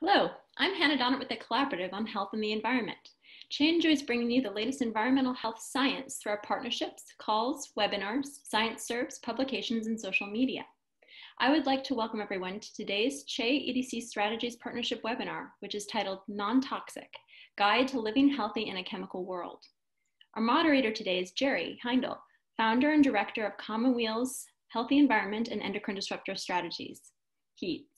Hello, I'm Hannah Donnert with the Collaborative on Health and the Environment. Che enjoys bringing you the latest environmental health science through our partnerships, calls, webinars, science serves, publications, and social media. I would like to welcome everyone to today's Che EDC Strategies Partnership webinar, which is titled Non-Toxic, Guide to Living Healthy in a Chemical World. Our moderator today is Jerry Heindel, founder and director of Commonweal's Healthy Environment and Endocrine Disruptor Strategies, HEEDS.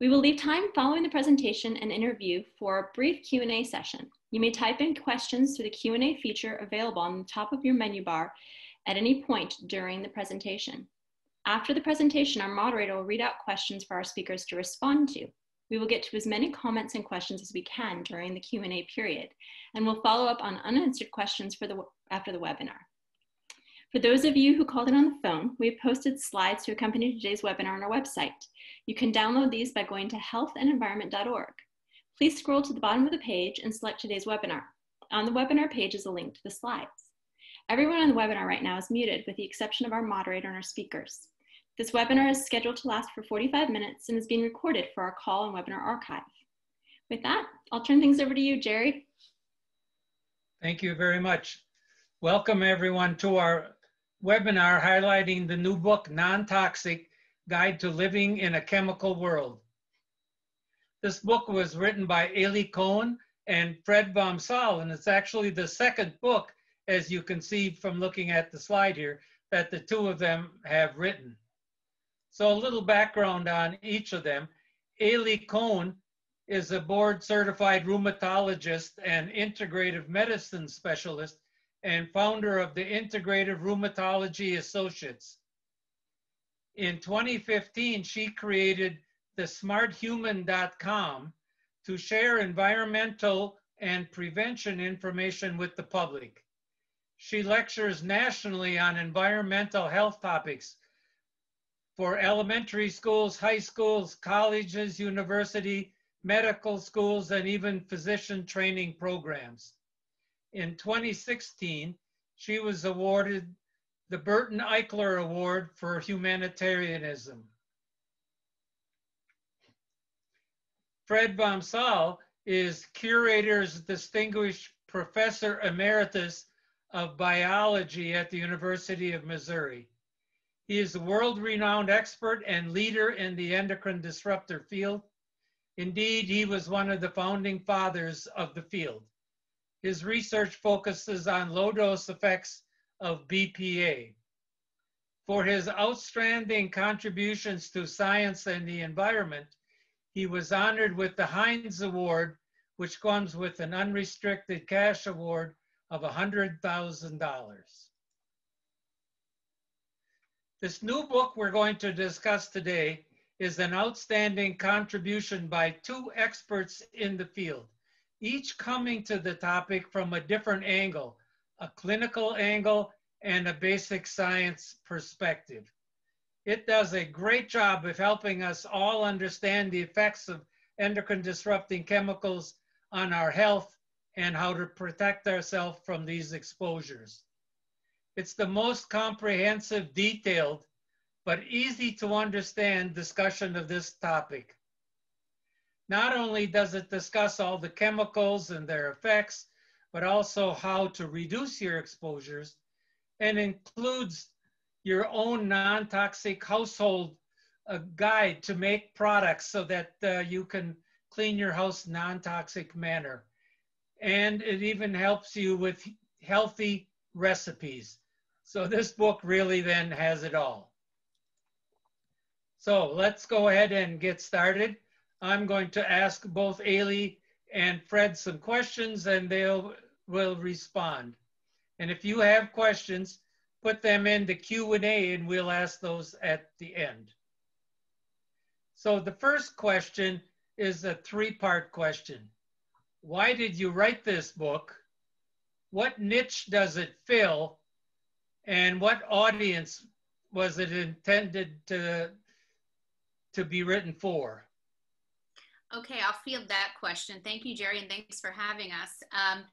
We will leave time following the presentation and interview for a brief Q&A session. You may type in questions through the Q&A feature available on the top of your menu bar at any point during the presentation. After the presentation, our moderator will read out questions for our speakers to respond to. We will get to as many comments and questions as we can during the Q&A period, and we'll follow up on unanswered questions for the, after the webinar. For those of you who called in on the phone, we have posted slides to accompany today's webinar on our website. You can download these by going to healthandenvironment.org. Please scroll to the bottom of the page and select today's webinar. On the webinar page is a link to the slides. Everyone on the webinar right now is muted with the exception of our moderator and our speakers. This webinar is scheduled to last for 45 minutes and is being recorded for our call and webinar archive. With that, I'll turn things over to you, Jerry. Thank you very much. Welcome everyone to our webinar highlighting the new book, Non-Toxic, Guide to Living in a Chemical World. This book was written by Aly Cohen and Fred Saal, and it's actually the second book, as you can see from looking at the slide here, that the two of them have written. So a little background on each of them. Aly Cohen is a board certified rheumatologist and integrative medicine specialist and founder of the Integrative Rheumatology Associates. In 2015, she created the smarthuman.com to share environmental and prevention information with the public. She lectures nationally on environmental health topics for elementary schools, high schools, colleges, university, medical schools, and even physician training programs. In 2016, she was awarded the Burton Eichler Award for Humanitarianism. Fred Vom Saal is Curator's Distinguished Professor Emeritus of Biology at the University of Missouri. He is a world-renowned expert and leader in the endocrine disruptor field. Indeed, he was one of the founding fathers of the field. His research focuses on low dose effects of BPA. For his outstanding contributions to science and the environment, he was honored with the Heinz Award, which comes with an unrestricted cash award of $100,000. This new book we're going to discuss today is an outstanding contribution by two experts in the field each coming to the topic from a different angle, a clinical angle and a basic science perspective. It does a great job of helping us all understand the effects of endocrine disrupting chemicals on our health and how to protect ourselves from these exposures. It's the most comprehensive, detailed, but easy to understand discussion of this topic. Not only does it discuss all the chemicals and their effects, but also how to reduce your exposures and includes your own non-toxic household uh, guide to make products so that uh, you can clean your house non-toxic manner. And it even helps you with healthy recipes. So this book really then has it all. So let's go ahead and get started. I'm going to ask both Aly and Fred some questions and they'll will respond. And if you have questions, put them in the Q&A and we'll ask those at the end. So the first question is a three-part question. Why did you write this book? What niche does it fill? And what audience was it intended to, to be written for? Okay, I'll field that question. Thank you, Jerry, and thanks for having us. Um,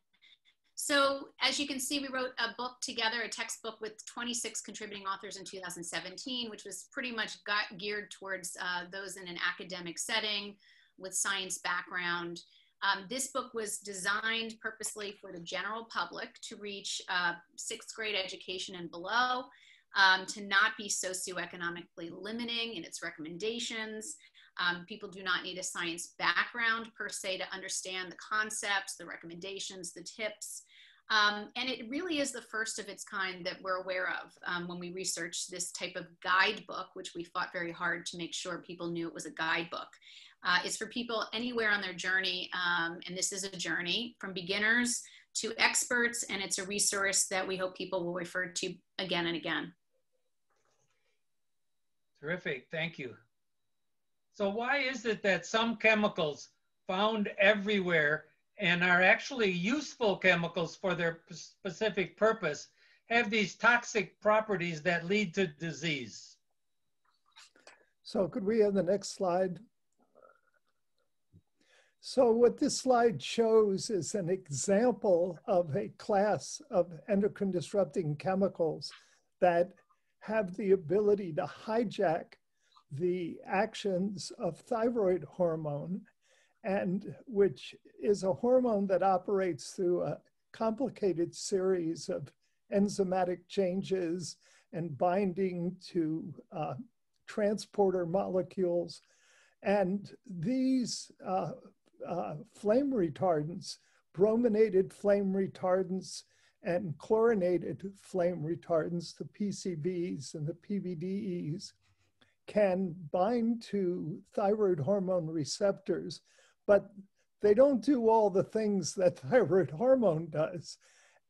so as you can see, we wrote a book together, a textbook with 26 contributing authors in 2017, which was pretty much got geared towards uh, those in an academic setting, with science background. Um, this book was designed purposely for the general public to reach uh, sixth grade education and below, um, to not be socioeconomically limiting in its recommendations. Um, people do not need a science background per se to understand the concepts, the recommendations, the tips. Um, and it really is the first of its kind that we're aware of um, when we research this type of guidebook, which we fought very hard to make sure people knew it was a guidebook. Uh, it's for people anywhere on their journey, um, and this is a journey from beginners to experts, and it's a resource that we hope people will refer to again and again. Terrific, thank you. So why is it that some chemicals found everywhere and are actually useful chemicals for their specific purpose have these toxic properties that lead to disease? So could we have the next slide? So what this slide shows is an example of a class of endocrine disrupting chemicals that have the ability to hijack the actions of thyroid hormone, and which is a hormone that operates through a complicated series of enzymatic changes and binding to uh, transporter molecules. And these uh, uh, flame retardants, brominated flame retardants, and chlorinated flame retardants, the PCBs and the PBDEs, can bind to thyroid hormone receptors, but they don't do all the things that thyroid hormone does.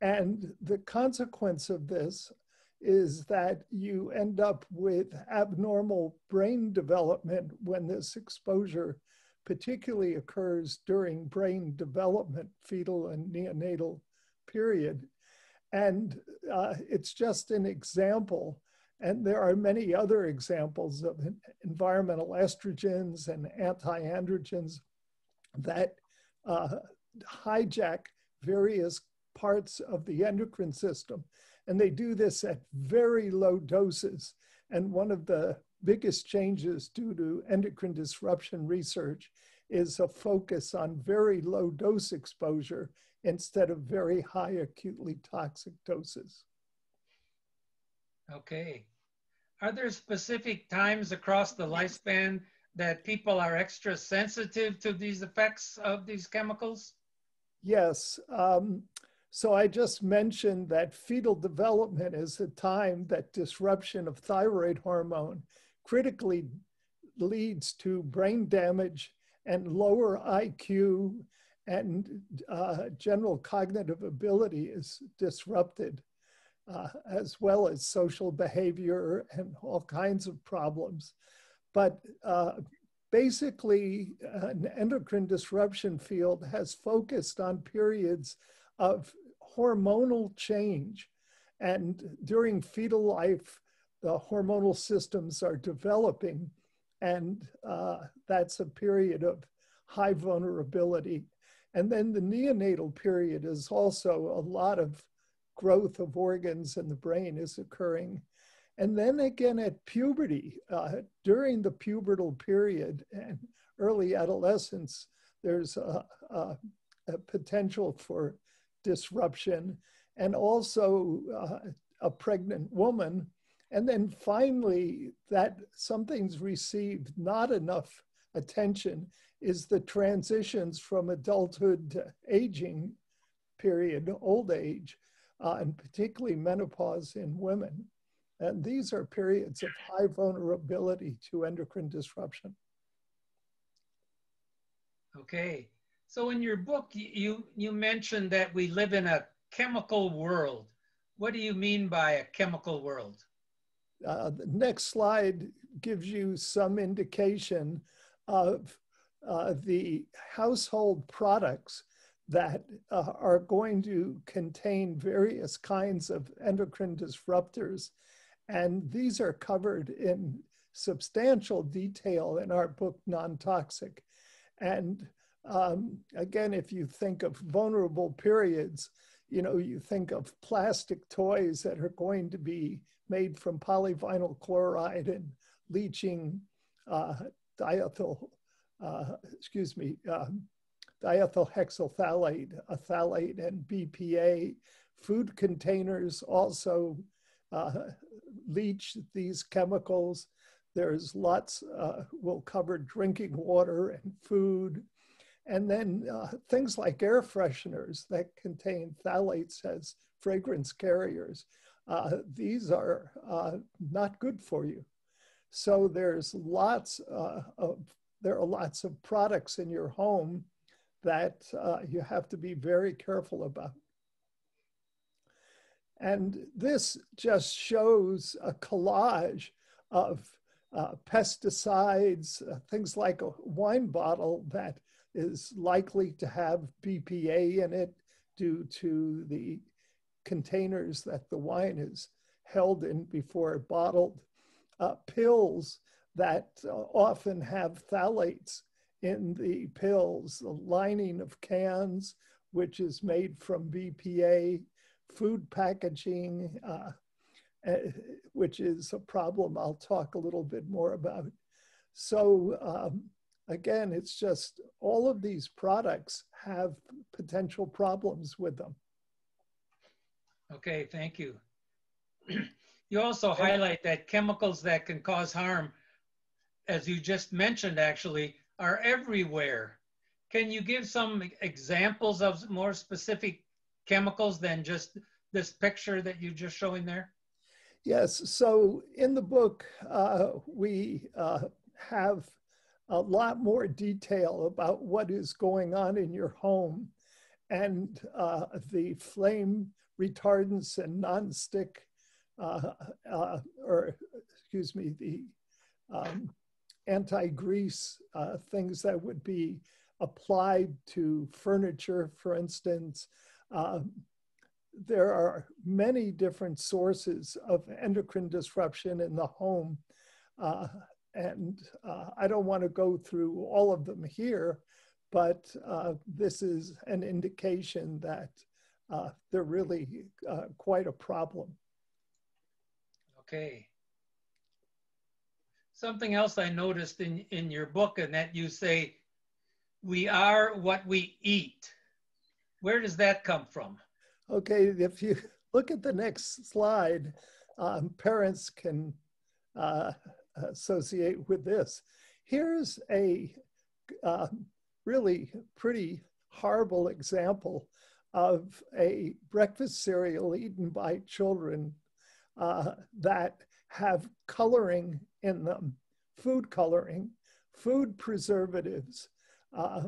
And the consequence of this is that you end up with abnormal brain development when this exposure particularly occurs during brain development, fetal and neonatal period. And uh, it's just an example and there are many other examples of environmental estrogens and anti-androgens that uh, hijack various parts of the endocrine system. And they do this at very low doses. And one of the biggest changes due to endocrine disruption research is a focus on very low dose exposure instead of very high acutely toxic doses. Okay. Are there specific times across the lifespan that people are extra sensitive to these effects of these chemicals? Yes. Um, so I just mentioned that fetal development is a time that disruption of thyroid hormone critically leads to brain damage and lower IQ and uh, general cognitive ability is disrupted uh, as well as social behavior and all kinds of problems. But uh, basically, an endocrine disruption field has focused on periods of hormonal change. And during fetal life, the hormonal systems are developing, and uh, that's a period of high vulnerability. And then the neonatal period is also a lot of growth of organs in the brain is occurring. And then again at puberty, uh, during the pubertal period and early adolescence, there's a, a, a potential for disruption and also uh, a pregnant woman. And then finally, that something's received not enough attention is the transitions from adulthood to aging period, old age uh, and particularly menopause in women. And these are periods of high vulnerability to endocrine disruption. Okay. So in your book, you, you mentioned that we live in a chemical world. What do you mean by a chemical world? Uh, the next slide gives you some indication of uh, the household products that uh, are going to contain various kinds of endocrine disruptors. And these are covered in substantial detail in our book, Non Toxic. And um, again, if you think of vulnerable periods, you know, you think of plastic toys that are going to be made from polyvinyl chloride and leaching uh, diethyl uh, excuse me, um, diethyl hexylphthalate, a phthalate, and BPA. Food containers also uh, leach these chemicals. There's lots, uh, we'll cover drinking water and food. And then uh, things like air fresheners that contain phthalates as fragrance carriers. Uh, these are uh, not good for you. So there's lots uh, of, there are lots of products in your home that uh, you have to be very careful about. And this just shows a collage of uh, pesticides, uh, things like a wine bottle that is likely to have BPA in it due to the containers that the wine is held in before bottled, uh, pills that uh, often have phthalates in the pills, the lining of cans, which is made from BPA, food packaging, uh, uh, which is a problem I'll talk a little bit more about. So um, again, it's just all of these products have potential problems with them. Okay, thank you. you also highlight that chemicals that can cause harm, as you just mentioned actually, are everywhere. Can you give some examples of more specific chemicals than just this picture that you just showing there? Yes, so in the book, uh, we uh, have a lot more detail about what is going on in your home and uh, the flame retardants and nonstick, uh, uh, or excuse me, the um, anti-grease uh, things that would be applied to furniture, for instance. Um, there are many different sources of endocrine disruption in the home. Uh, and uh, I don't want to go through all of them here, but uh, this is an indication that uh, they're really uh, quite a problem. Okay. Something else I noticed in, in your book and that you say, we are what we eat. Where does that come from? Okay, if you look at the next slide, um, parents can uh, associate with this. Here's a uh, really pretty horrible example of a breakfast cereal eaten by children uh, that have coloring in them, food coloring, food preservatives, uh,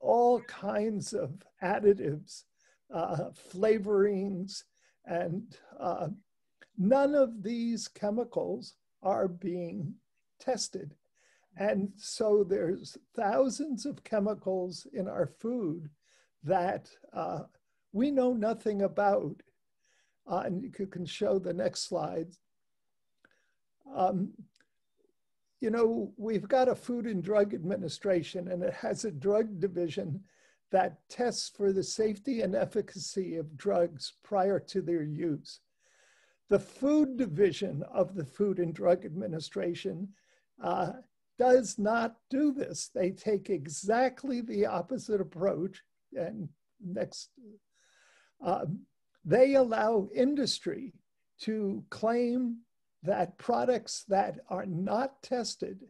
all kinds of additives, uh, flavorings, and uh, none of these chemicals are being tested. And so there's thousands of chemicals in our food that uh, we know nothing about. Uh, and you can show the next slide. Um, you know, we've got a Food and Drug Administration, and it has a drug division that tests for the safety and efficacy of drugs prior to their use. The food division of the Food and Drug Administration uh, does not do this. They take exactly the opposite approach. And next, uh, they allow industry to claim that products that are not tested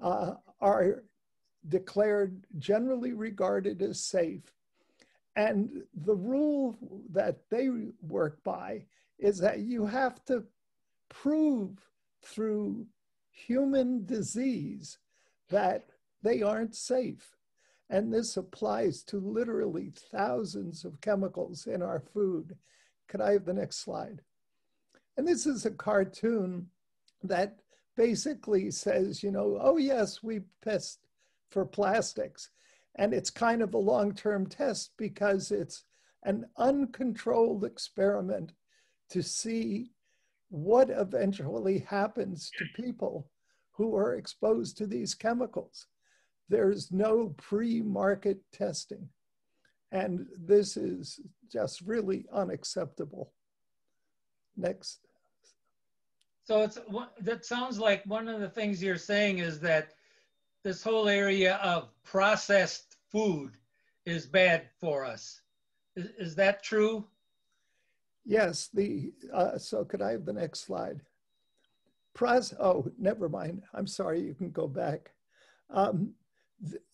uh, are declared generally regarded as safe. And the rule that they work by is that you have to prove through human disease that they aren't safe. And this applies to literally thousands of chemicals in our food. Could I have the next slide? And this is a cartoon that basically says, you know, oh, yes, we test for plastics. And it's kind of a long term test because it's an uncontrolled experiment to see what eventually happens to people who are exposed to these chemicals. There's no pre market testing. And this is just really unacceptable. Next. So it's that sounds like one of the things you're saying is that this whole area of processed food is bad for us. Is, is that true? Yes. The uh, so could I have the next slide? Pros. Oh, never mind. I'm sorry. You can go back. Um,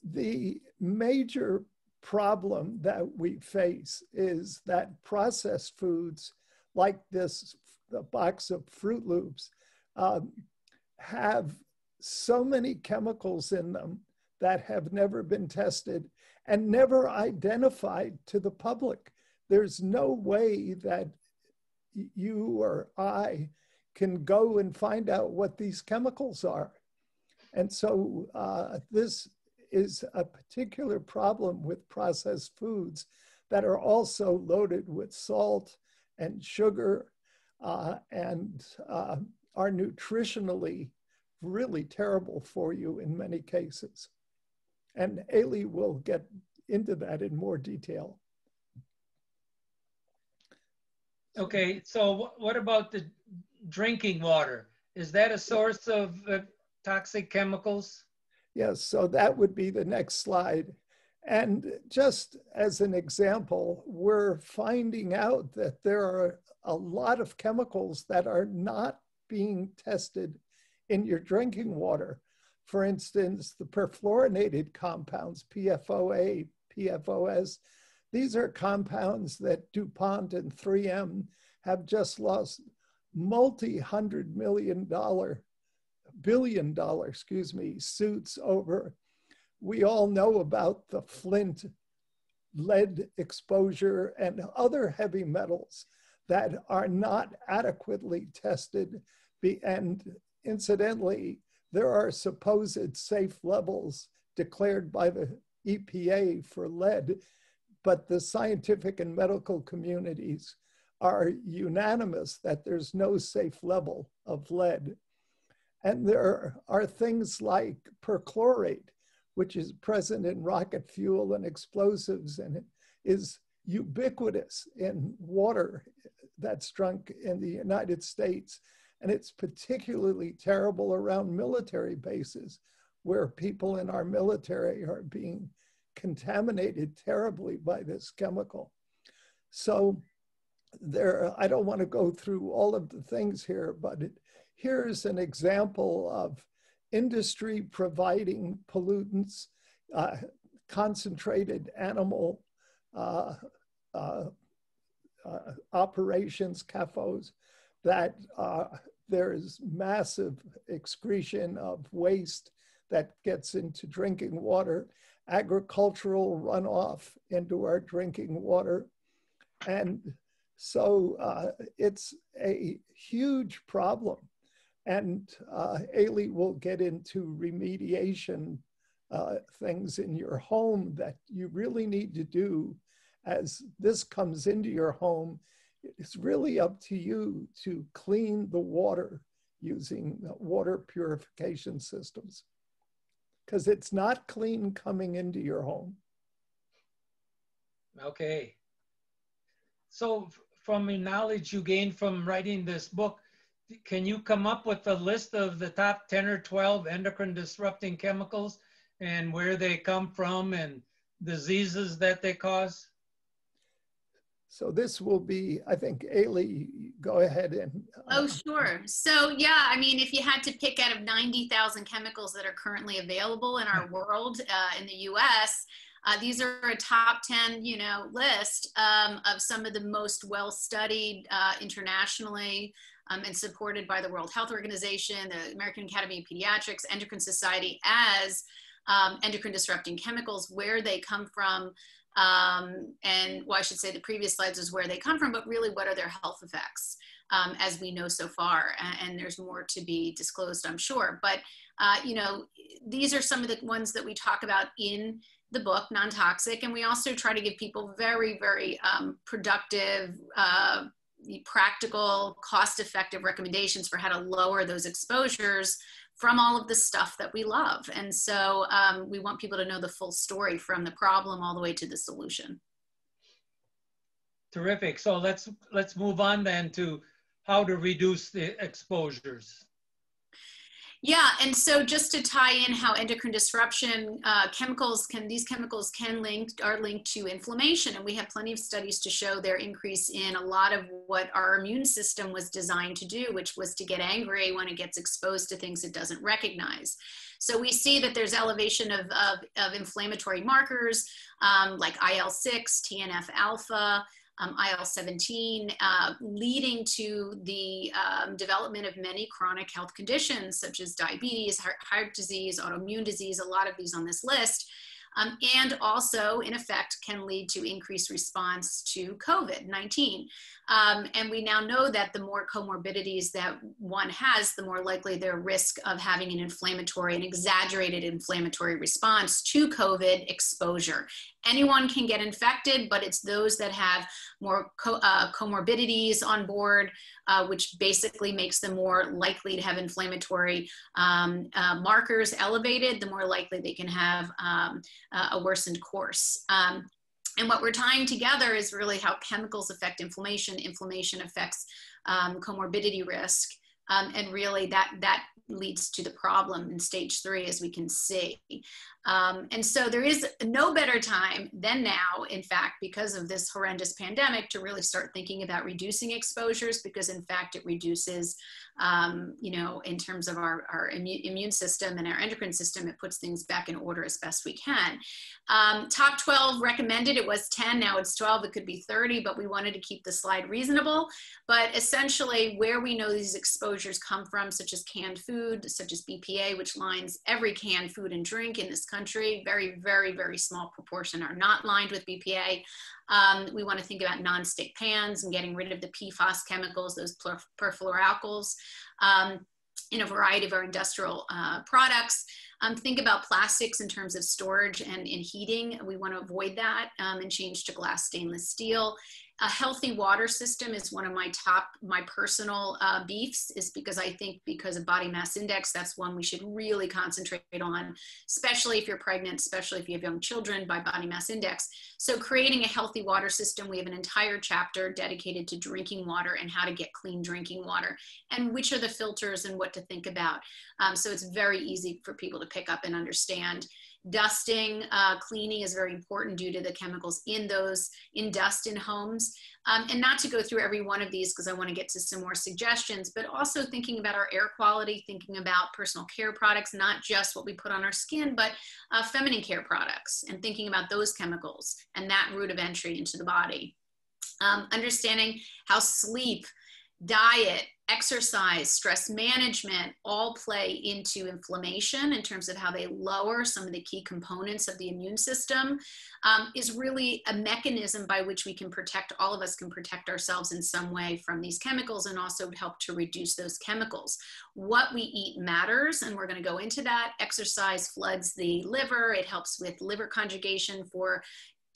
the major problem that we face is that processed foods like this the box of Froot Loops um, have so many chemicals in them that have never been tested and never identified to the public. There's no way that you or I can go and find out what these chemicals are. And so uh, this is a particular problem with processed foods that are also loaded with salt and sugar uh, and uh, are nutritionally really terrible for you in many cases. And Aly will get into that in more detail. Okay, so what about the drinking water? Is that a source of uh, toxic chemicals? Yes, so that would be the next slide. And just as an example, we're finding out that there are a lot of chemicals that are not being tested in your drinking water. For instance, the perfluorinated compounds, PFOA, PFOS, these are compounds that DuPont and 3M have just lost multi hundred million dollar, billion dollar, excuse me, suits over. We all know about the flint, lead exposure, and other heavy metals that are not adequately tested. And incidentally, there are supposed safe levels declared by the EPA for lead, but the scientific and medical communities are unanimous that there's no safe level of lead. And there are things like perchlorate, which is present in rocket fuel and explosives and is ubiquitous in water that's drunk in the United States. And it's particularly terrible around military bases where people in our military are being contaminated terribly by this chemical. So there, I don't want to go through all of the things here, but it, here's an example of industry providing pollutants, uh, concentrated animal uh, uh, uh operations, CAFOs, that uh, there is massive excretion of waste that gets into drinking water, agricultural runoff into our drinking water. And so uh, it's a huge problem. And uh, Aly will get into remediation uh, things in your home that you really need to do as this comes into your home it's really up to you to clean the water using water purification systems because it's not clean coming into your home. Okay. So from the knowledge you gained from writing this book, can you come up with a list of the top 10 or 12 endocrine disrupting chemicals and where they come from and diseases that they cause? So this will be, I think, Aly, go ahead and. Uh, oh, sure. So yeah, I mean, if you had to pick out of 90,000 chemicals that are currently available in our world, uh, in the US, uh, these are a top 10, you know, list um, of some of the most well-studied uh, internationally um, and supported by the World Health Organization, the American Academy of Pediatrics, Endocrine Society as um, endocrine disrupting chemicals, where they come from, um, and well, I should say the previous slides is where they come from, but really what are their health effects um, as we know so far. And, and, there's more to be disclosed, I'm sure. But, uh, you know, these are some of the ones that we talk about in the book, Non-Toxic. And we also try to give people very, very um, productive, uh, practical, cost-effective recommendations for how to lower those exposures from all of the stuff that we love. And so um, we want people to know the full story from the problem all the way to the solution. Terrific. So let's let's move on then to how to reduce the exposures. Yeah, and so just to tie in how endocrine disruption uh, chemicals can these chemicals can link are linked to inflammation, and we have plenty of studies to show their increase in a lot of what our immune system was designed to do, which was to get angry when it gets exposed to things it doesn't recognize. So we see that there's elevation of, of, of inflammatory markers um, like IL 6, TNF alpha um, IL-17, uh, leading to the um, development of many chronic health conditions such as diabetes, heart, heart disease, autoimmune disease, a lot of these on this list um, and also in effect can lead to increased response to COVID-19. Um, and we now know that the more comorbidities that one has, the more likely their risk of having an inflammatory, an exaggerated inflammatory response to COVID exposure. Anyone can get infected, but it's those that have more co uh, comorbidities on board, uh, which basically makes them more likely to have inflammatory um, uh, markers elevated, the more likely they can have um, uh, a worsened course. Um, and what we're tying together is really how chemicals affect inflammation, inflammation affects um, comorbidity risk, um, and really that, that leads to the problem in stage three, as we can see. Um, and so there is no better time than now, in fact, because of this horrendous pandemic, to really start thinking about reducing exposures because, in fact, it reduces, um, you know, in terms of our, our immune, immune system and our endocrine system, it puts things back in order as best we can. Um, top 12 recommended, it was 10, now it's 12, it could be 30, but we wanted to keep the slide reasonable. But essentially, where we know these exposures come from, such as canned food, such as BPA, which lines every canned food and drink in this country country. Very, very, very small proportion are not lined with BPA. Um, we want to think about non-stick pans and getting rid of the PFAS chemicals, those perfluoroalkyls, um, in a variety of our industrial uh, products. Um, think about plastics in terms of storage and in heating. We want to avoid that um, and change to glass stainless steel a healthy water system is one of my top my personal uh, beefs is because i think because of body mass index that's one we should really concentrate on especially if you're pregnant especially if you have young children by body mass index. So creating a healthy water system we have an entire chapter dedicated to drinking water and how to get clean drinking water and which are the filters and what to think about. Um, so it's very easy for people to pick up and understand Dusting, uh, cleaning is very important due to the chemicals in those, in dust in homes. Um, and not to go through every one of these because I want to get to some more suggestions, but also thinking about our air quality, thinking about personal care products, not just what we put on our skin, but uh, feminine care products and thinking about those chemicals and that route of entry into the body. Um, understanding how sleep, diet, exercise, stress management all play into inflammation in terms of how they lower some of the key components of the immune system um, is really a mechanism by which we can protect, all of us can protect ourselves in some way from these chemicals and also help to reduce those chemicals. What we eat matters, and we're going to go into that. Exercise floods the liver, it helps with liver conjugation for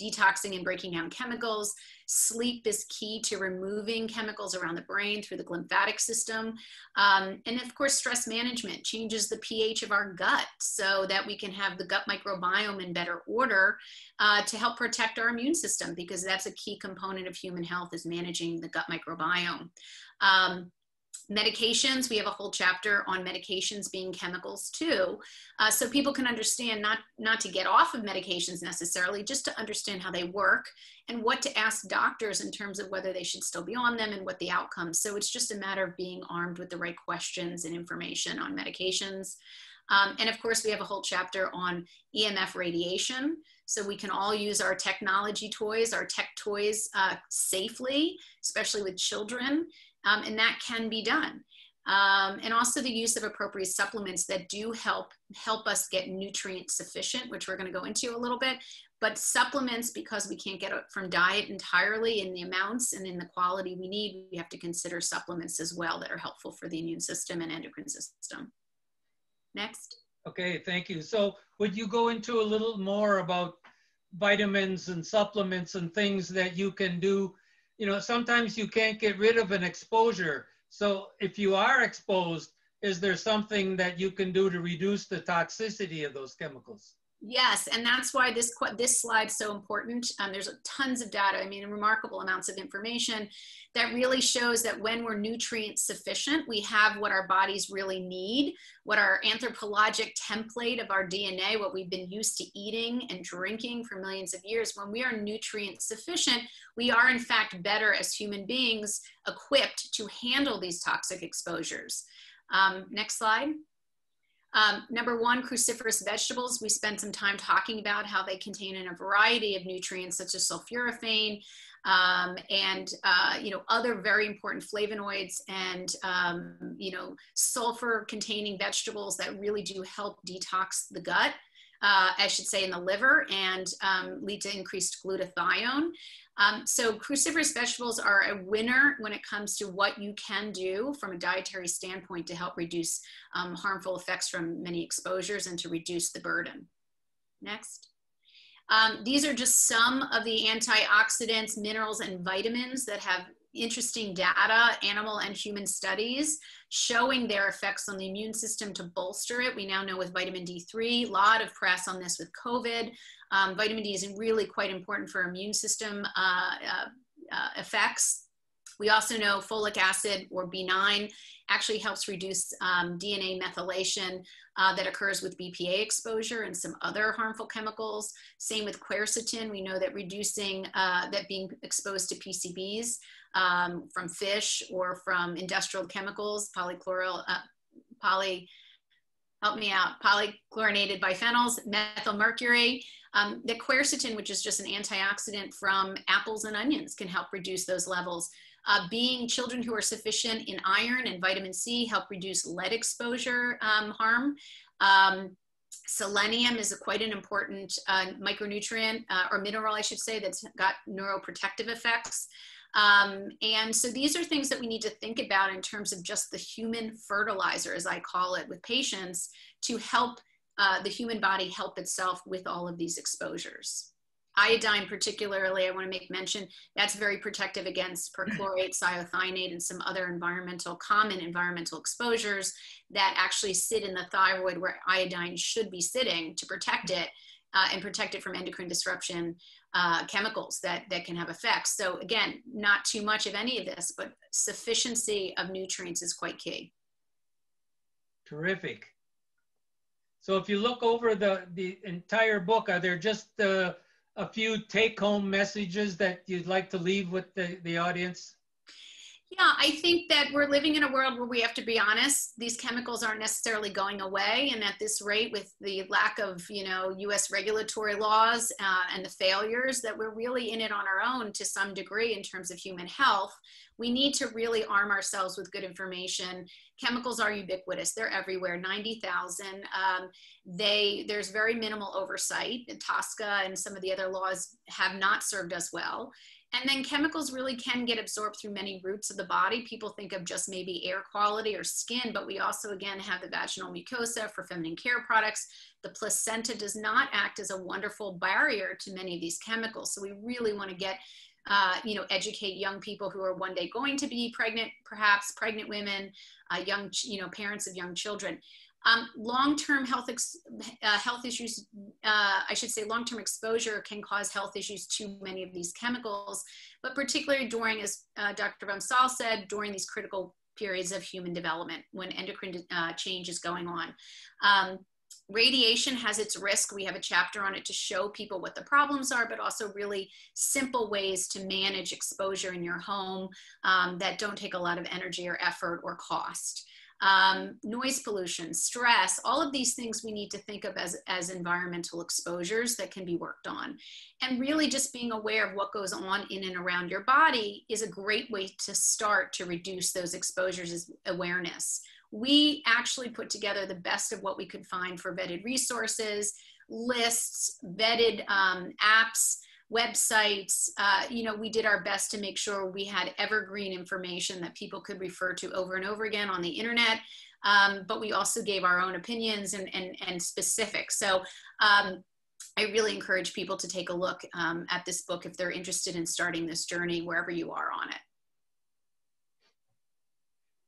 detoxing and breaking down chemicals. Sleep is key to removing chemicals around the brain through the glymphatic system. Um, and of course, stress management changes the pH of our gut so that we can have the gut microbiome in better order uh, to help protect our immune system because that's a key component of human health is managing the gut microbiome. Um, medications. We have a whole chapter on medications being chemicals too. Uh, so people can understand not not to get off of medications necessarily just to understand how they work and what to ask doctors in terms of whether they should still be on them and what the outcomes so it's just a matter of being armed with the right questions and information on medications. Um, and of course we have a whole chapter on emf radiation. So we can all use our technology toys our tech toys uh, safely especially with children um, and that can be done. Um, and also the use of appropriate supplements that do help help us get nutrient sufficient, which we're going to go into a little bit. But supplements, because we can't get it from diet entirely in the amounts and in the quality we need, we have to consider supplements as well that are helpful for the immune system and endocrine system. Next. Okay, thank you. So would you go into a little more about vitamins and supplements and things that you can do you know, sometimes you can't get rid of an exposure. So if you are exposed, is there something that you can do to reduce the toxicity of those chemicals? Yes, and that's why this this slide's so important. Um, there's tons of data, I mean, remarkable amounts of information that really shows that when we're nutrient sufficient, we have what our bodies really need, what our anthropologic template of our DNA, what we've been used to eating and drinking for millions of years. When we are nutrient sufficient, we are in fact better as human beings equipped to handle these toxic exposures. Um, next slide. Um, number one, cruciferous vegetables. We spent some time talking about how they contain in a variety of nutrients such as sulforaphane um, and uh, you know other very important flavonoids and um, you know sulfur containing vegetables that really do help detox the gut. Uh, I should say in the liver and um, lead to increased glutathione. Um, so cruciferous vegetables are a winner when it comes to what you can do from a dietary standpoint to help reduce um, harmful effects from many exposures and to reduce the burden. Next. Um, these are just some of the antioxidants, minerals, and vitamins that have interesting data, animal and human studies, showing their effects on the immune system to bolster it. We now know with vitamin D3, a lot of press on this with COVID. Um, vitamin D is really quite important for immune system uh, uh, uh, effects. We also know folic acid or B9 actually helps reduce um, DNA methylation uh, that occurs with BPA exposure and some other harmful chemicals. Same with quercetin. We know that reducing uh, that being exposed to PCBs um, from fish or from industrial chemicals, polychloral, uh, poly, help me out, polychlorinated biphenyls, methyl mercury. Um, the quercetin, which is just an antioxidant from apples and onions, can help reduce those levels. Uh, being children who are sufficient in iron and vitamin C help reduce lead exposure um, harm. Um, selenium is a, quite an important uh, micronutrient uh, or mineral, I should say, that's got neuroprotective effects. Um, and so these are things that we need to think about in terms of just the human fertilizer, as I call it, with patients to help uh, the human body help itself with all of these exposures. Iodine, particularly, I want to make mention that's very protective against perchlorate, cythionate, and some other environmental, common environmental exposures that actually sit in the thyroid where iodine should be sitting to protect it uh, and protect it from endocrine disruption uh, chemicals that, that can have effects. So, again, not too much of any of this, but sufficiency of nutrients is quite key. Terrific. So if you look over the, the entire book, are there just uh, a few take home messages that you'd like to leave with the, the audience? Yeah, I think that we're living in a world where we have to be honest. These chemicals aren't necessarily going away, and at this rate, with the lack of you know U.S. regulatory laws uh, and the failures, that we're really in it on our own to some degree in terms of human health. We need to really arm ourselves with good information. Chemicals are ubiquitous; they're everywhere. Ninety thousand. Um, they there's very minimal oversight. TSCA and some of the other laws have not served us well and then chemicals really can get absorbed through many routes of the body. People think of just maybe air quality or skin, but we also, again, have the vaginal mucosa for feminine care products. The placenta does not act as a wonderful barrier to many of these chemicals. So we really want to get uh, you know, educate young people who are one day going to be pregnant, perhaps pregnant women, uh, young, you know, parents of young children. Um, long-term health uh, health issues, uh, I should say, long-term exposure can cause health issues to many of these chemicals, but particularly during, as uh, Dr. vom Saal said, during these critical periods of human development when endocrine uh, change is going on. Um, radiation has its risk. We have a chapter on it to show people what the problems are, but also really simple ways to manage exposure in your home um, that don't take a lot of energy or effort or cost um, noise pollution, stress, all of these things we need to think of as, as environmental exposures that can be worked on. And really just being aware of what goes on in and around your body is a great way to start to reduce those exposures as awareness. We actually put together the best of what we could find for vetted resources, lists, vetted um, apps, websites. Uh, you know, we did our best to make sure we had evergreen information that people could refer to over and over again on the internet. Um, but we also gave our own opinions and, and, and specifics. So um, I really encourage people to take a look um, at this book if they're interested in starting this journey wherever you are on it.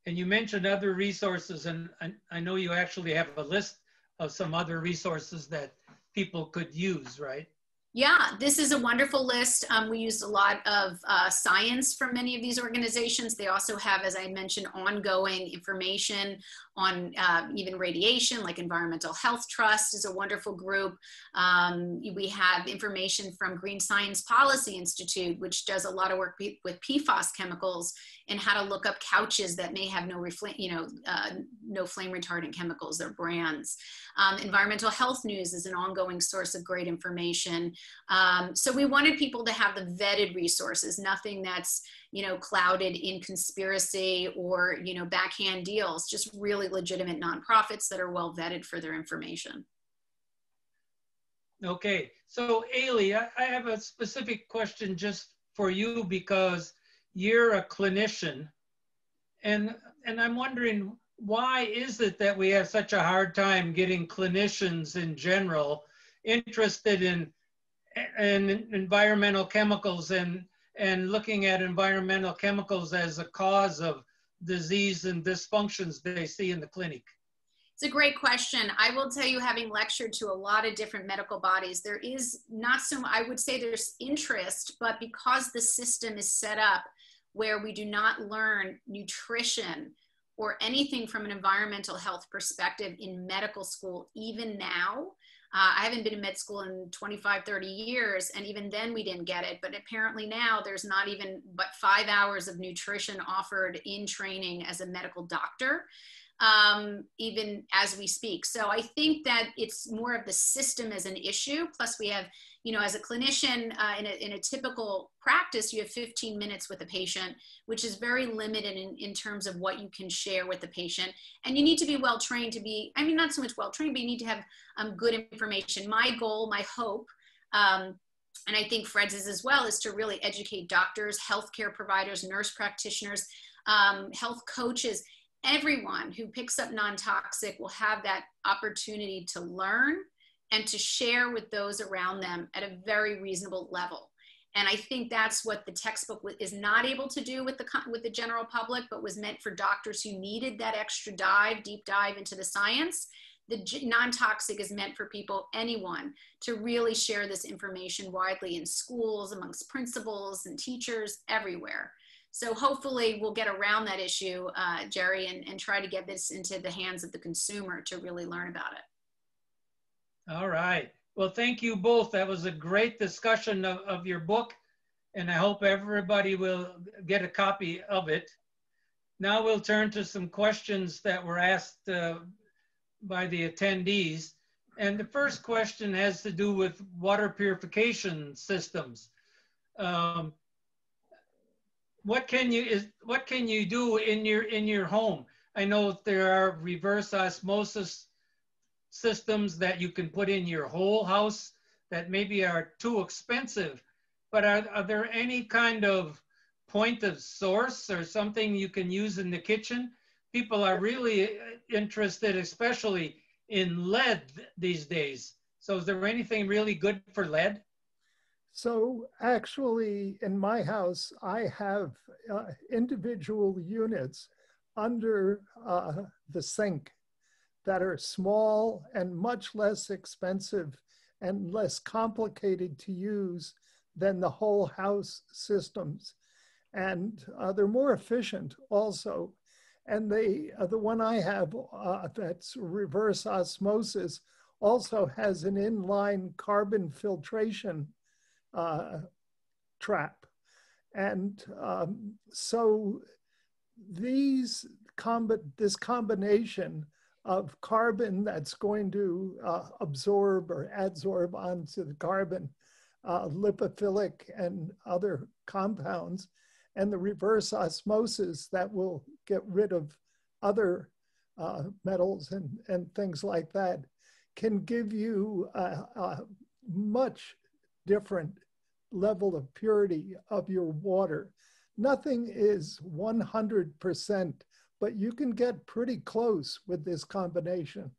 And you mentioned other resources, and I, I know you actually have a list of some other resources that people could use, right? Yeah, this is a wonderful list. Um, we used a lot of uh, science from many of these organizations. They also have, as I mentioned, ongoing information on uh, even radiation, like Environmental Health Trust is a wonderful group. Um, we have information from Green Science Policy Institute, which does a lot of work with PFAS chemicals and how to look up couches that may have no, you know, uh, no flame retardant chemicals, their brands. Um, environmental Health News is an ongoing source of great information. Um, so we wanted people to have the vetted resources, nothing that's, you know, clouded in conspiracy or, you know, backhand deals, just really legitimate nonprofits that are well vetted for their information. Okay, so Aly, I, have a specific question just for you because you're a clinician and and i'm wondering why is it that we have such a hard time getting clinicians in general interested in in environmental chemicals and and looking at environmental chemicals as a cause of disease and dysfunctions they see in the clinic it's a great question. I will tell you, having lectured to a lot of different medical bodies, there is not so, much, I would say there's interest, but because the system is set up where we do not learn nutrition or anything from an environmental health perspective in medical school, even now. Uh, I haven't been in med school in 25, 30 years, and even then we didn't get it. But apparently now there's not even but five hours of nutrition offered in training as a medical doctor um, even as we speak. So I think that it's more of the system as an issue. Plus, we have, you know, as a clinician uh, in, a, in a typical practice, you have 15 minutes with a patient, which is very limited in, in terms of what you can share with the patient. And you need to be well trained to be, I mean, not so much well trained, but you need to have um, good information. My goal, my hope, um, and I think Fred's is as well, is to really educate doctors, healthcare providers, nurse practitioners, um, health coaches everyone who picks up non-toxic will have that opportunity to learn and to share with those around them at a very reasonable level. And i think that's what the textbook is not able to do with the with the general public but was meant for doctors who needed that extra dive deep dive into the science. The non-toxic is meant for people anyone to really share this information widely in schools amongst principals and teachers everywhere so hopefully we'll get around that issue, uh, Jerry, and, and try to get this into the hands of the consumer to really learn about it. All right. Well, thank you both. That was a great discussion of, of your book, and I hope everybody will get a copy of it. Now we'll turn to some questions that were asked uh, by the attendees. And the first question has to do with water purification systems. Um, what can you is what can you do in your in your home? I know there are reverse osmosis systems that you can put in your whole house that maybe are too expensive, but are, are there any kind of point of source or something you can use in the kitchen? People are really interested, especially in lead these days. So is there anything really good for lead? So actually, in my house, I have uh, individual units under uh, the sink that are small and much less expensive and less complicated to use than the whole house systems. And uh, they're more efficient also. And they, uh, the one I have uh, that's reverse osmosis also has an inline carbon filtration uh, trap. And um, so these comb this combination of carbon that's going to uh, absorb or adsorb onto the carbon, uh, lipophilic and other compounds, and the reverse osmosis that will get rid of other uh, metals and, and things like that can give you a, a much different level of purity of your water. Nothing is 100%, but you can get pretty close with this combination.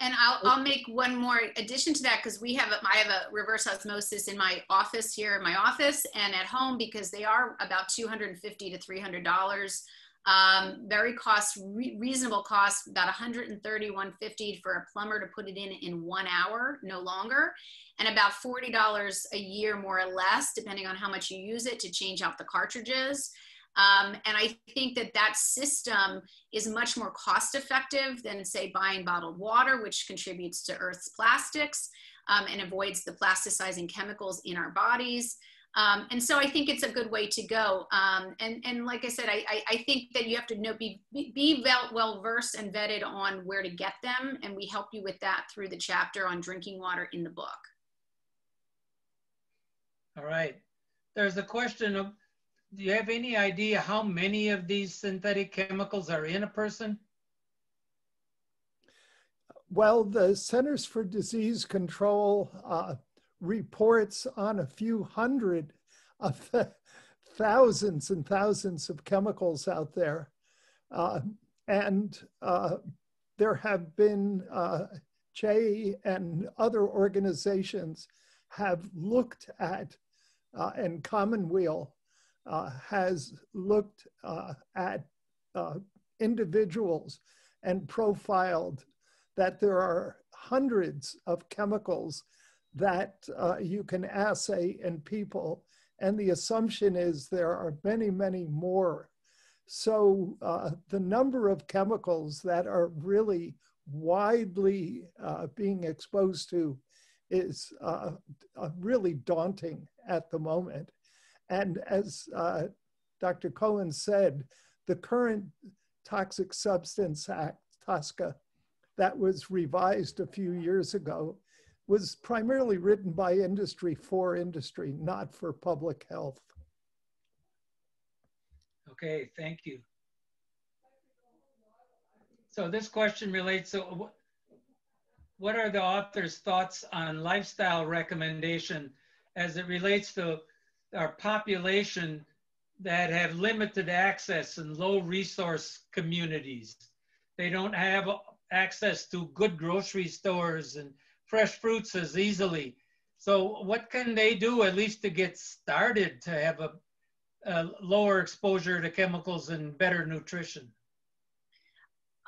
And I'll, I'll make one more addition to that because we have a, I have a reverse osmosis in my office here in my office and at home because they are about 250 to 300 dollars Um, very cost re reasonable cost, about 130, 150 for a plumber to put it in in one hour, no longer, and about $40 a year more or less, depending on how much you use it to change out the cartridges. Um, and I think that that system is much more cost effective than, say, buying bottled water, which contributes to Earth's plastics um, and avoids the plasticizing chemicals in our bodies. Um, and so I think it's a good way to go. Um, and, and like I said, I, I, I, think that you have to know, be, be well, well versed and vetted on where to get them. And we help you with that through the chapter on drinking water in the book. All right. There's a question of, do you have any idea how many of these synthetic chemicals are in a person? Well, the Centers for Disease Control uh, reports on a few hundred of the thousands and thousands of chemicals out there. Uh, and uh, there have been, uh, CHE and other organizations have looked at, uh, and Commonweal uh, has looked uh, at individuals and profiled that there are hundreds of chemicals that uh, you can assay in people. And the assumption is there are many, many more. So uh, the number of chemicals that are really widely uh, being exposed to is uh, really daunting at the moment. And as uh, Dr. Cohen said, the current Toxic Substance Act, TSCA, that was revised a few years ago was primarily written by industry for industry, not for public health. Okay, thank you. So this question relates to what are the author's thoughts on lifestyle recommendation as it relates to our population that have limited access in low resource communities. They don't have access to good grocery stores and fresh fruits as easily. So what can they do at least to get started to have a, a lower exposure to chemicals and better nutrition?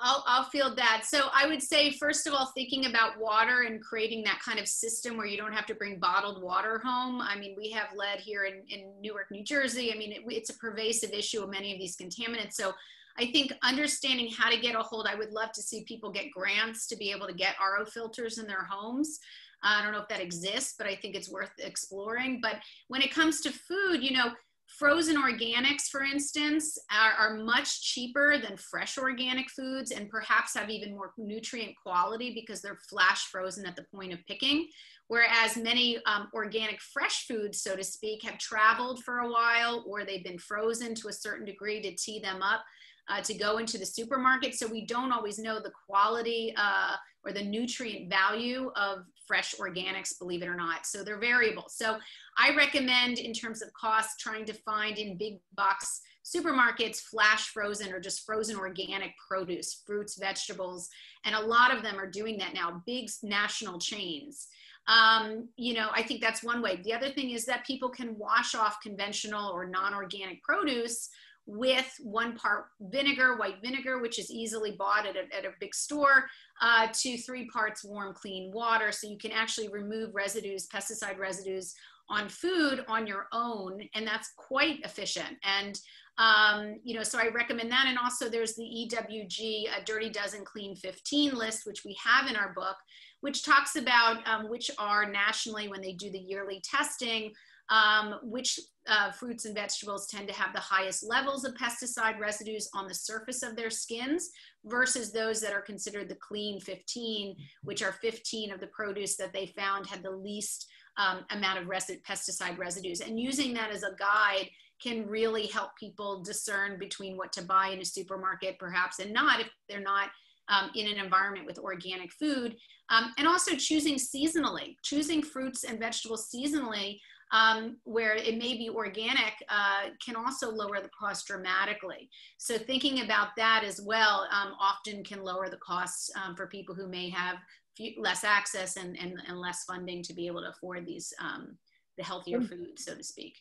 I'll, I'll field that. So I would say, first of all, thinking about water and creating that kind of system where you don't have to bring bottled water home. I mean, we have lead here in, in Newark, New Jersey. I mean, it, it's a pervasive issue of many of these contaminants. So I think understanding how to get a hold, I would love to see people get grants to be able to get RO filters in their homes. I don't know if that exists, but I think it's worth exploring. But when it comes to food, you know, frozen organics, for instance, are, are, much cheaper than fresh organic foods and perhaps have even more nutrient quality because they're flash frozen at the point of picking. Whereas many um, organic fresh foods, so to speak, have traveled for a while or they've been frozen to a certain degree to tee them up uh, to go into the supermarket. So we don't always know the quality uh, or the nutrient value of fresh organics, believe it or not. So they're variable. So I recommend in terms of cost, trying to find in big box supermarkets, flash frozen or just frozen organic produce, fruits, vegetables. And a lot of them are doing that now, big national chains. Um, you know, I think that's one way. The other thing is that people can wash off conventional or non organic produce with one part vinegar, white vinegar, which is easily bought at a, at a big store, uh, to three parts warm, clean water. So you can actually remove residues, pesticide residues on food on your own. And that's quite efficient. And, um, you know, so I recommend that. And also there's the EWG a Dirty Dozen Clean 15 list, which we have in our book, which talks about um, which are nationally when they do the yearly testing, um, which uh, fruits and vegetables tend to have the highest levels of pesticide residues on the surface of their skins versus those that are considered the clean 15, which are 15 of the produce that they found had the least um, amount of res pesticide residues. And using that as a guide can really help people discern between what to buy in a supermarket, perhaps, and not if they're not um, in an environment with organic food. Um, and also choosing seasonally, choosing fruits and vegetables seasonally um, where it may be organic uh, can also lower the cost dramatically. So thinking about that as well um, often can lower the costs um, for people who may have few, less access and, and, and, less funding to be able to afford these um, the healthier food, so to speak.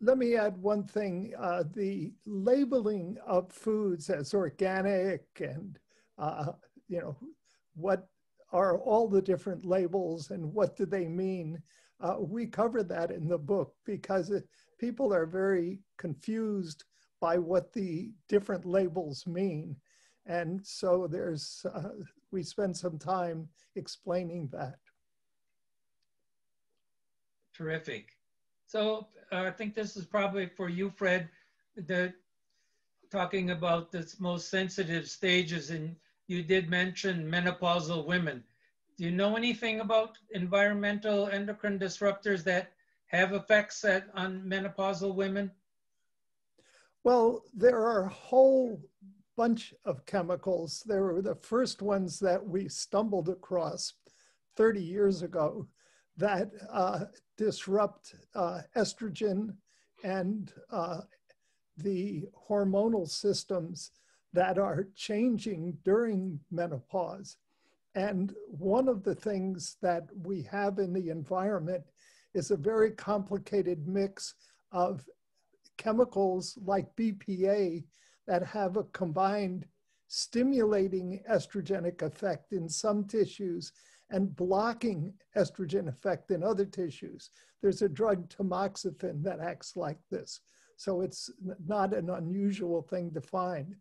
let me add one thing. Uh, the labeling of foods as organic and, uh, you know, what are all the different labels and what do they mean? Uh, we cover that in the book because it, people are very confused by what the different labels mean. And so there's, uh, we spend some time explaining that. Terrific. So uh, I think this is probably for you, Fred, the, talking about the most sensitive stages and you did mention menopausal women. Do you know anything about environmental endocrine disruptors that have effects at, on menopausal women? Well, there are a whole bunch of chemicals. They were the first ones that we stumbled across 30 years ago that uh, disrupt uh, estrogen and uh, the hormonal systems that are changing during menopause. And one of the things that we have in the environment is a very complicated mix of chemicals like BPA that have a combined stimulating estrogenic effect in some tissues and blocking estrogen effect in other tissues. There's a drug tamoxifen that acts like this. So it's not an unusual thing to find.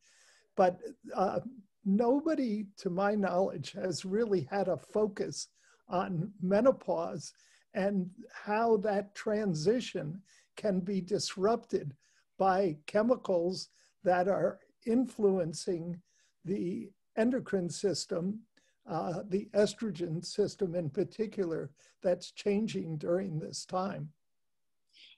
But uh, nobody, to my knowledge, has really had a focus on menopause and how that transition can be disrupted by chemicals that are influencing the endocrine system, uh, the estrogen system in particular, that's changing during this time.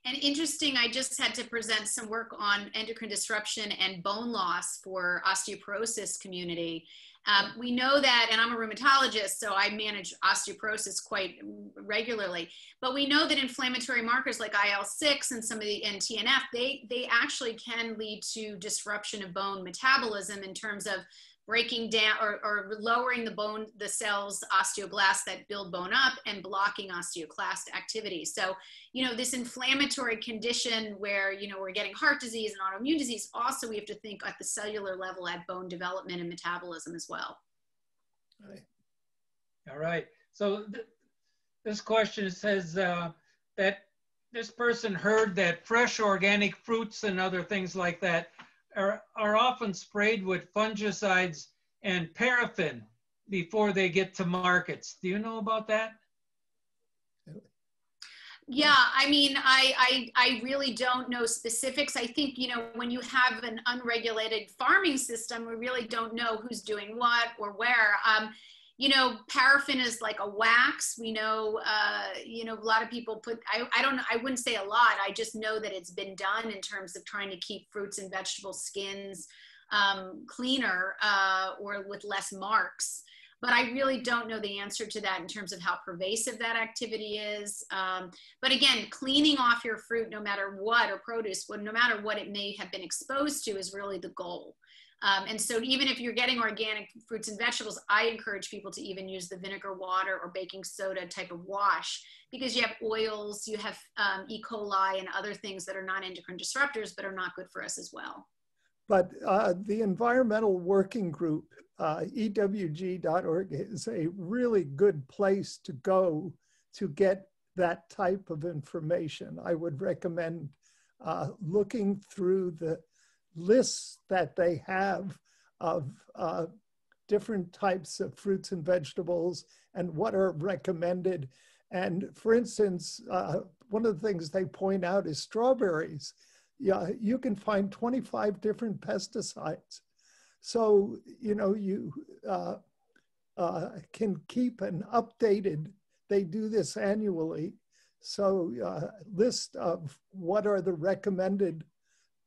And interesting, I just had to present some work on endocrine disruption and bone loss for osteoporosis community. Um, we know that, and I'm a rheumatologist, so I manage osteoporosis quite regularly. But we know that inflammatory markers like IL-6 and some of the and TNF, they they actually can lead to disruption of bone metabolism in terms of breaking down or, or lowering the bone, the cells, osteoblasts that build bone up and blocking osteoclast activity. So, you know, this inflammatory condition where, you know, we're getting heart disease and autoimmune disease, also we have to think at the cellular level at bone development and metabolism as well. Right. All right. So th this question says uh, that this person heard that fresh organic fruits and other things like that are, are often sprayed with fungicides and paraffin before they get to markets. Do you know about that? Yeah, I mean, I, I, I really don't know specifics. I think, you know, when you have an unregulated farming system, we really don't know who's doing what or where. Um, you know, paraffin is like a wax. We know, uh, you know, a lot of people put, I, I don't know, I wouldn't say a lot. I just know that it's been done in terms of trying to keep fruits and vegetable skins um, cleaner uh, or with less marks. But I really don't know the answer to that in terms of how pervasive that activity is. Um, but again, cleaning off your fruit, no matter what, or produce, no matter what it may have been exposed to, is really the goal. Um, and so even if you're getting organic fruits and vegetables, I encourage people to even use the vinegar water or baking soda type of wash because you have oils, you have um, E. coli and other things that are non endocrine disruptors but are not good for us as well. But uh, the Environmental Working Group, uh, EWG.org, is a really good place to go to get that type of information. I would recommend uh, looking through the lists that they have of uh, different types of fruits and vegetables and what are recommended. And for instance, uh, one of the things they point out is strawberries. Yeah, you can find 25 different pesticides. So, you know, you uh, uh, can keep an updated, they do this annually. So, uh, list of what are the recommended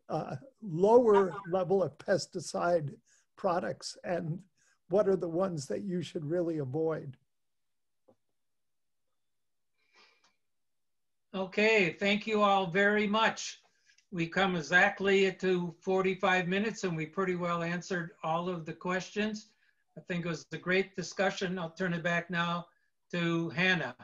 uh, lower level of pesticide products and what are the ones that you should really avoid? Okay, thank you all very much. We come exactly to 45 minutes and we pretty well answered all of the questions. I think it was a great discussion. I'll turn it back now to Hannah.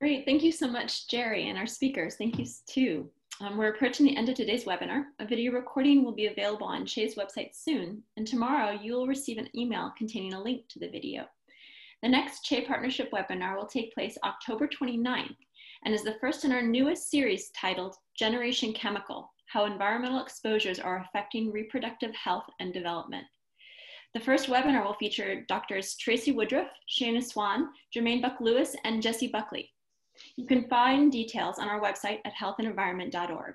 Great, thank you so much, Jerry, and our speakers. Thank you too. Um, we're approaching the end of today's webinar. A video recording will be available on CHE's website soon, and tomorrow you will receive an email containing a link to the video. The next CHE Partnership webinar will take place October 29th and is the first in our newest series titled Generation Chemical, How Environmental Exposures Are Affecting Reproductive Health and Development. The first webinar will feature Doctors Tracy Woodruff, Shanna Swan, Germaine Buck Louis, and Jessie Buckley. You can find details on our website at healthandenvironment.org.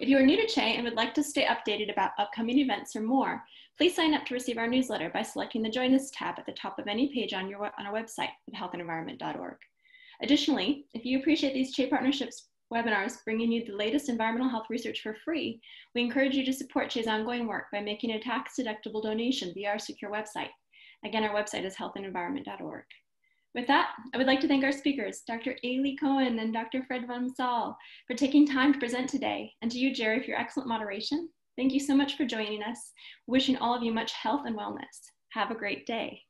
If you are new to CHE and would like to stay updated about upcoming events or more, please sign up to receive our newsletter by selecting the Join Us tab at the top of any page on, your, on our website at healthandenvironment.org. Additionally, if you appreciate these CHE partnerships webinars bringing you the latest environmental health research for free, we encourage you to support CHE's ongoing work by making a tax-deductible donation via our secure website. Again, our website is healthandenvironment.org. With that, I would like to thank our speakers, Dr. Aly Cohen and Dr. Fred vom Saal, for taking time to present today, and to you, Jerry, for your excellent moderation. Thank you so much for joining us. Wishing all of you much health and wellness. Have a great day.